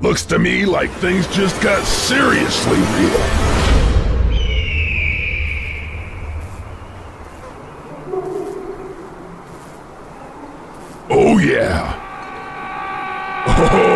Looks to me like things just got seriously real. Oh yeah! Oh